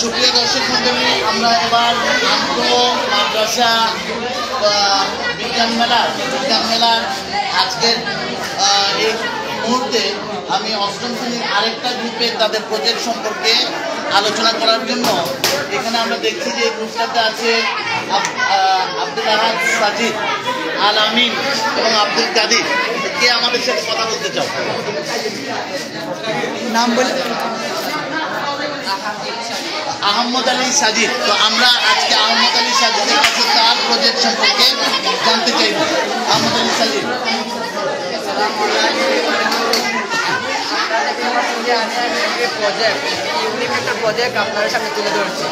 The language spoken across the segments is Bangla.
সুপ্রিয় দর্শক মন্ডলী, আমরা এবার আন্ত মাদ্রাসা বিজ্ঞান মেলার বিজ্ঞান মেলার আজকের এই মুহূর্তে আমি অষ্টম শ্রেণির আরেকটা গ্রুপে তাদের প্রজেক্ট সম্পর্কে আলোচনা করার জন্য এখানে আমরা দেখছি যে গ্রুপটাতে আছে আব্দুল আহাদ সাজিদ আল আমিন এবং আব্দুল কাদির। কে আমাদের সাথে কথা বলতে চাও? নাম বলে? আহম্মদ আলী সাজিদ। তো আমরা আজকে আহম্মদ আলী সাজিদের কাছে তার প্রজেক্ট সম্পর্কে জানতে চাইব? আহমদ আলী সাজিদ। প্রজেক্ট ইউনিক একটা প্রজেক্ট আপনাদের সামনে তুলে ধরছি।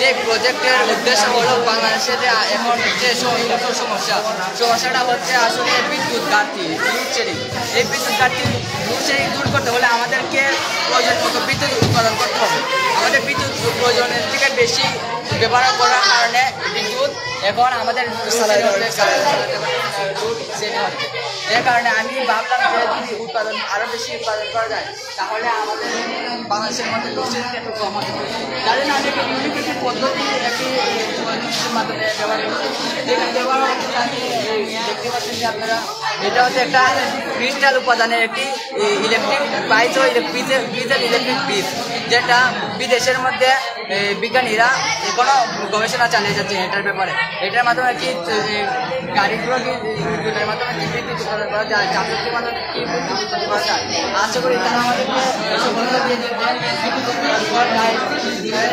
যে প্রজেক্টের উদ্দেশ্য হলো বাংলাদেশে যে এখন যে সমস্ত সমস্যা। সমস্যাটা হচ্ছে আসলে বিদ্যুৎ ঘাটতি লোডশেডিং এই বিদ্যুৎ ঘাটতি লোডশেডিং দূর করতে হলে আমাদেরকে প্রয়োজন মতো বিদ্যুৎ উৎপাদন করতে হবে। আমাদের বিদ্যুৎ প্রয়োজনের থেকে বেশি ব্যবহার করার কারণে বিদ্যুৎ এখন আমাদের যে কারণে আমি ভাবলাম যে যদি উৎপাদন আরও বেশি উৎপাদন করা যায়, তাহলে আমাদের বাংলাদেশের মধ্যে লোডশেডিংটা একটু কম হবে জন্য আমি একটা পদ্ধতি একটি এটা হচ্ছে একটা ক্রিস্টাল উপাদানের একটি ইলেকট্রিক বাইচ ফ্রিজের ফ্রিজের ইলেকট্রিক বীজ যেটা বিদেশের মধ্যে বিজ্ঞানীরা কোনো গবেষণা চালিয়ে যাচ্ছে এটার ব্যাপারে। এটার মাধ্যমে কি গাড়িগুলো কি মাধ্যমে মাধ্যমে আশা করি তারা আমাদেরকে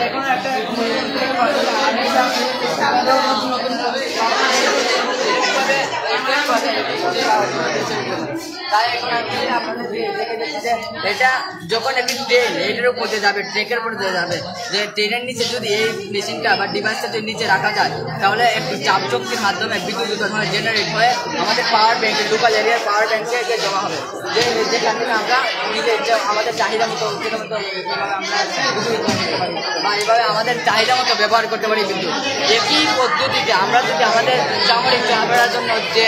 এখন একটা নতুন নতুন এটা যখন একটি ট্রেন এটার উপর যাবে ট্রেকের উপর যাবে। যে ট্রেনের নিচে যদি এই মেশিনটা বা ডিভাইসটা যদি নিচে রাখা যায়, তাহলে একটু চাপ শক্তির মাধ্যমে বিদ্যুৎ উৎপাদন জেনারেট হয়ে আমাদের পাওয়ার ব্যাংকে লোকাল এরিয়ার পাওয়ার ব্যাংকে এসে জমা হবে। যে যেখান আমরা নিজের আমাদের চাহিদা মতো আমরা বা এভাবে আমাদের চাহিদা মতো ব্যবহার করতে পারি বিদ্যুৎ একই পদ্ধতিতে আমরা যদি আমাদের সামরিক চাপের জন্য যে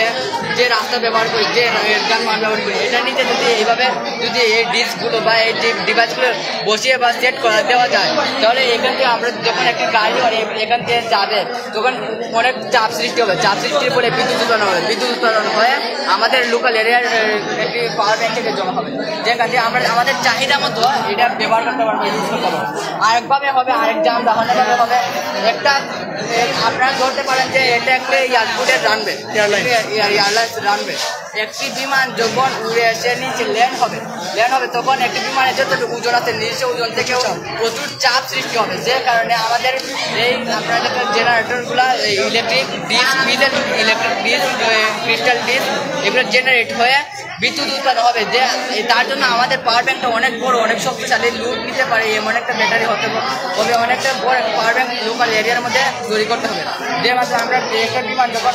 যে রাস্তা ব্যবহার করি, যে ব্যবহার করি এটা নিচে যদি এইভাবে যদি এই ডিস্কগুলো বা এই ডিভাইসগুলো বসিয়ে বা সেট করা দেওয়া যায় তাহলে এখান থেকে আমরা যখন একটি গাড়ি এখান থেকে যাবে তখন অনেক চাপ সৃষ্টি হবে। চাপ সৃষ্টির ফলে বিদ্যুৎ উৎপাদন হবে। বিদ্যুৎ উৎপাদন হয়ে আমাদের লোকাল এরিয়ার একটি পাওয়ার ব্যাংক থেকে জমা হবে। যেখান থেকে আমরা আমাদের চাহিদা মতো এটা ব্যবহার করতে পারব ইউজ করতে পারব। আরেকভাবে হবে আরেক জাম দাহনভাবে হবে একটা আপনারা ধরতে পারেন যে এটা একটা এয়ারপোর্টের রানবে এয়ারলাইন্স রানবে একটি বিমান যখন উড়ে এসে নিচে ল্যান্ড হবে ল্যান্ড হবে তখন একটি বিমানের যতটুকু ওজন আছে নিচে ওজন থেকেও প্রচুর চাপ সৃষ্টি হবে। যে কারণে আমাদের এই আপনার জেনারেটরগুলো electric disc electric disc crystal disc এগুলো জেনারেট হয়ে বিদ্যুৎ উৎপাদন হবে। যে তার জন্য আমাদের পাওয়ার ব্যাংকটা অনেক বড় অনেক শক্তিশালী লুট নিতে পারে। এমন একটা ব্যাটারি হতে হবে। অনেকটা বড় পাওয়ার ব্যাংক লোকাল এরিয়ার মধ্যে তৈরি করতে হবে। যে মাত্র আমরা একটা বিমান যখন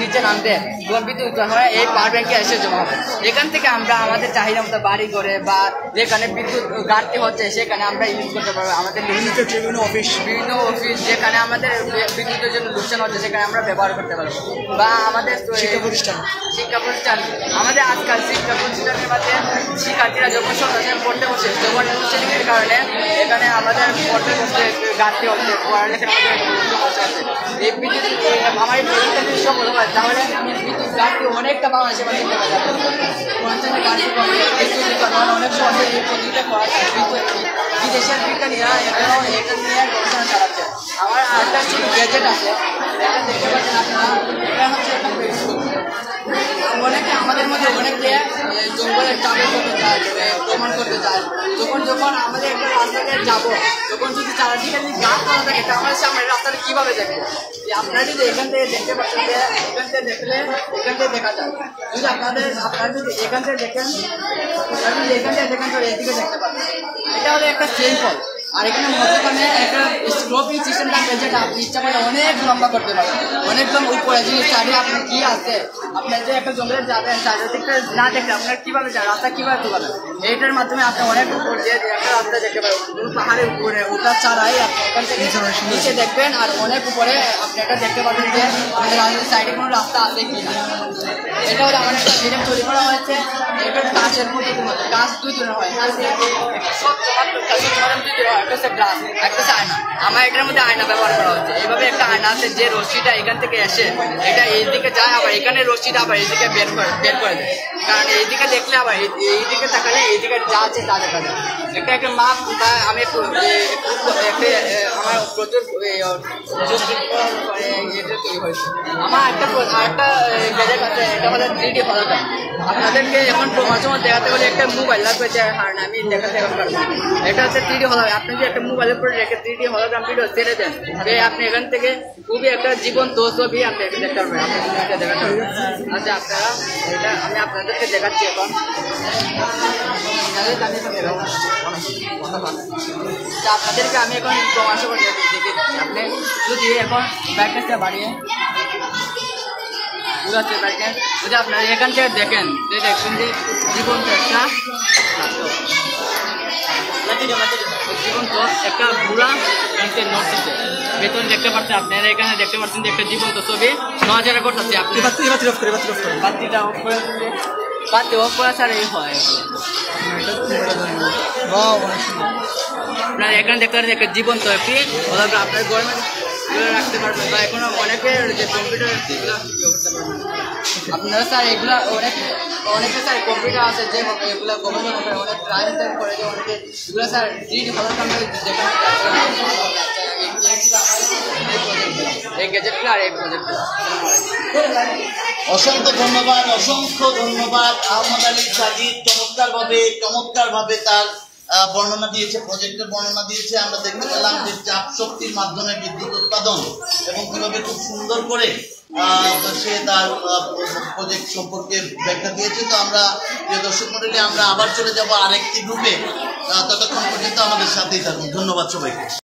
নিচে নামবে তখন বিদ্যুৎ উৎপাদন হয় এই পাওয়ার ব্যাংকে এসে জমা হবে। এখান থেকে আমরা আমাদের চাহিদা মতো বাড়ি করে বা যেখানে বিদ্যুৎ ঘাটতি হচ্ছে সেখানে আমরা ইউজ করতে পারব। আমাদের বিভিন্ন বিভিন্ন অফিস বিভিন্ন অফিস যেখানে আমাদের বিদ্যুতের জন্য লোকসান হচ্ছে সেখানে আমরা ব্যবহার করতে পারব। বা আমাদের শিক্ষা প্রতিষ্ঠান। শিক্ষা প্রতিষ্ঠান। আমাদের আজকাল শিক্ষা প্রতিষ্ঠানের মধ্যে শিক্ষার্থীরা যখন সন্ধ্যায় পড়তে বসে, যখন শ্রেণির কারণে এখানে আমাদের পড়তে বসতে একটু হচ্ছে পড়ালেখার সমস্যা হচ্ছে এই বিদ্যুৎ আমার এই প্রজেক্টটা সফল হয় তাহলে বিদ্যুৎ ঘাটতি অনেকটা বাংলাদেশের মধ্যে কমে যাবে অনেক সহজে বিদেশের বিজ্ঞানীরা এখনও এটা নিয়ে গবেষণা চালাচ্ছে। আমার আরেকটা ছোট গ্যাজেট আছে, এটা দেখতে পাচ্ছেন আপনারা, এটা হচ্ছে একটা অনেকে আমাদের মধ্যে অনেকে জঙ্গলের চাপে করতে যায় ভ্রমণ করতে যায়। যখন যখন আমাদের একটা রাস্তাতে যাব, তখন যদি চারিদিকে যদি গাছ পালা থাকে, তাহলে সে আমরা রাস্তাটা কীভাবে দেখব আপনারা যদি এখান থেকে দেখতে পাচ্ছেন যে, এখান থেকে দেখলে এখান থেকে দেখা যায়। যদি আপনাদের, আপনারা যদি এখান থেকে দেখেন, আপনারা যদি এখান থেকে দেখেন, তাহলে এদিকে দেখতে পাবেন। এটা হলো একটা সিম্পল আর এখানে মধ্যখানে একটা স্ক্রপিং সিস্টেম থাকবে যেটা আপনি ইচ্ছা করলে অনেক লম্বা করতে পারবেন অনেক লম্বা উপরে যদি সাইডে আপনি কি আছে আপনি যে একটা জঙ্গলে যাবেন চারিদিকটা না দেখলে আপনার কীভাবে যান রাস্তা কীভাবে ঢোকাবেন এইটার মাধ্যমে আপনি অনেক উপর দিয়ে একটা রাস্তা দেখতে কোনো পাহাড়ের উপরে ওটা ছাড়াই আপনি এখান থেকে নিচে দেখবেন আর অনেক উপরে আপনি একটা দেখতে পাবেন যে আমাদের সাইডে কোনো রাস্তা আছে কি না। এটা হলো আমার একটা ভিডিও তৈরি করা হয়েছে। এটা কাঁচের মধ্যে কাঁচ দুই হয়। কাঁচ দুই হয়। একটা একটা আয়না। আমার এটার মধ্যে আয়না ব্যবহার করা হচ্ছে। এইভাবে একটা আয়না আছে যে রশ্মিটা এখান থেকে এসে এটা এইদিকে যায়, আবার এখানে রশ্মিটা আবার এইদিকে বের করে বের করে কারণ এইদিকে দেখলে আবার এই- এইদিকে তাকালে এইদিকে যা আছে তা দেখা যায়। একটা একটা আমি একটু এ, একটু একটা এ, আমার হয়েছে। আমার একটা আরেকটা আছে, এটা হলো থ্রি ডি আপনাদেরকে এখন মাঝে দেখাতে গেলে একটা মোবাইল লাগবে যে হ্যাঁ আমি দেখাতে পারব। এটা হচ্ছে থ্রি ডি আপনি যদি একটা মোবাইলের উপরে রেখে থ্রি ডি হলোগ্রাম ভিডিও ছেড়ে দেন, যে আপনি এখান থেকে খুবই একটা জীবন্ত ছবি আপনি এখানে দেখতে পারবেন। আচ্ছা আপনারা এটা আমি আপনাদেরকে দেখাচ্ছি এখন। তা আপনাদেরকে আমি এখন প্রমাণ করে আপনি যদি এখন ব্যাকটা বাড়িয়ে পুরো আছে ব্যাকে যদি আপনারা এখান থেকে দেখেন যে দেখবেন যে জীবন্ত একটা জীবন্ত একটা বুড়া নিচে নড়তেছে বেতন দেখতে পাচ্ছেন আপনারা এখানে দেখতে পাচ্ছেন যে একটা জীবন্ত ছবি নজরে করতেছে আপনি বাতিটা অফ করে বাতি অফ করা ছাড়া এই হয় আপনার এখানে দেখতে পাচ্ছেন একটা জীবন্ত একটি হলোগ্রাম আপনার রাখতে পারবেন বা এখনও অনেকে যে কম্পিউটার এগুলো আপনারা স্যার এগুলো অনেক, অনেকে স্যার কম্পিউটার আছে, যে এগুলো অনেক অনেকে এগুলো স্যার অসংখ্য ধন্যবাদ অসংখ্য ধন্যবাদ। আহমদ আলী সাজিদ চমৎকার ভাবে চমৎকার ভাবে তার বর্ণনা দিয়েছে, প্রজেক্টের বর্ণনা দিয়েছে। আমরা দেখতে পেলাম যে চাপ শক্তির মাধ্যমে বিদ্যুৎ উৎপাদন এবং কীভাবে খুব সুন্দর করে সে তার প্রজেক্ট সম্পর্কে ব্যাখ্যা দিয়েছে। তো আমরা, প্রিয় দর্শক মন্ডলী, আমরা আবার চলে যাব আরেকটি গ্রুপে ততক্ষণ পর্যন্ত আমাদের সাথেই থাকুন। ধন্যবাদ সবাইকে।